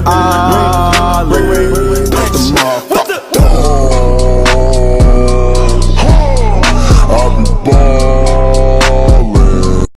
us.